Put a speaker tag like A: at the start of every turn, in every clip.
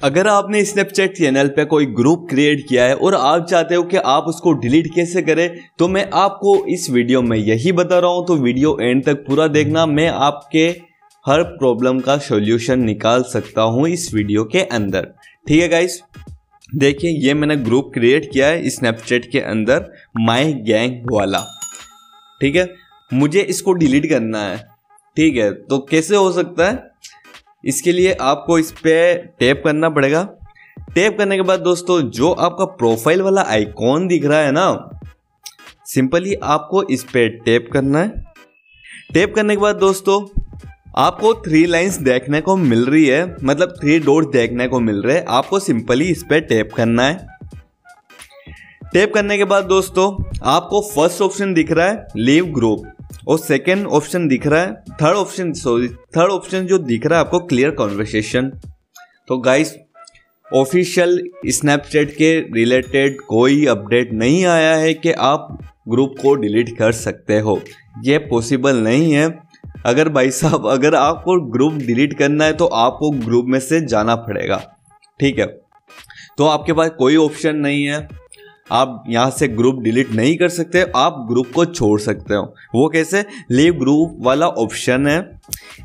A: अगर आपने Snapchat channel पे कोई ग्रुप क्रिएट किया है और आप चाहते हो कि आप उसको डिलीट कैसे करें तो मैं आपको इस वीडियो में यही बता रहा हूँ। तो वीडियो एंड तक पूरा देखना। मैं आपके हर प्रॉब्लम का सॉल्यूशन निकाल सकता हूँ इस वीडियो के अंदर। ठीक है गाइस देखिए, ये मैंने ग्रुप क्रिएट किया है स्नैपचैट के अंदर माई गैंग वाला। ठीक है? मुझे इसको डिलीट करना है। ठीक है? तो कैसे हो सकता है? इसके लिए आपको इस पर टैप करना पड़ेगा। टैप करने के बाद दोस्तों, जो आपका प्रोफ़ाइल वाला आइकॉन दिख रहा है ना सिंपली आपको इस पर टैप करना है। टैप करने के बाद दोस्तों, आपको थ्री लाइंस देखने को मिल रही है मतलब थ्री डोर्स देखने को मिल रहे हैं। आपको सिंपली इस पर टैप करना है। टैप करने के बाद दोस्तों, आपको फ़र्स्ट ऑप्शन दिख रहा है लीव ग्रुप और सेकेंड ऑप्शन दिख रहा है third option sorry third option जो दिख रहा है आपको क्लियर कॉन्वर्सेशन तो गाइस ऑफिशियल स्नैपचैट के रिलेटेड कोई अपडेट नहीं आया है कि आप ग्रुप को डिलीट कर सकते हो. ये पॉसिबल नहीं है. अगर भाई साहब, अगर आपको ग्रुप डिलीट करना है तो आपको ग्रुप में से जाना पड़ेगा. ठीक है? तो आपके पास कोई ऑप्शन नहीं है. आप यहाँ से ग्रुप डिलीट नहीं कर सकते, आप ग्रुप को छोड़ सकते हो। वो कैसे? लीव ग्रुप वाला ऑप्शन है।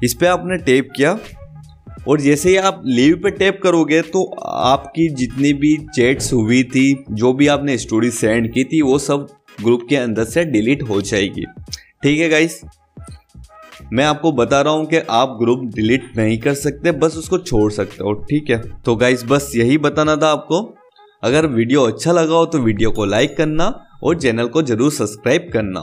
A: इस पर आपने टैप किया। और जैसे ही आप लीव पे टैप करोगे तो आपकी जितनी भी चैट्स हुई थी, जो भी आपने स्टोरी सेंड की थी, वो सब ग्रुप के अंदर से डिलीट हो जाएगी। ठीक है गाइस मैं आपको बता रहा हूँ कि आप ग्रुप डिलीट नहीं कर सकते, बस उसको छोड़ सकते हो। ठीक है? तो गाइस बस यही बताना था आपको। अगर वीडियो अच्छा लगा हो तो वीडियो को लाइक करना और चैनल को ज़रूर सब्सक्राइब करना।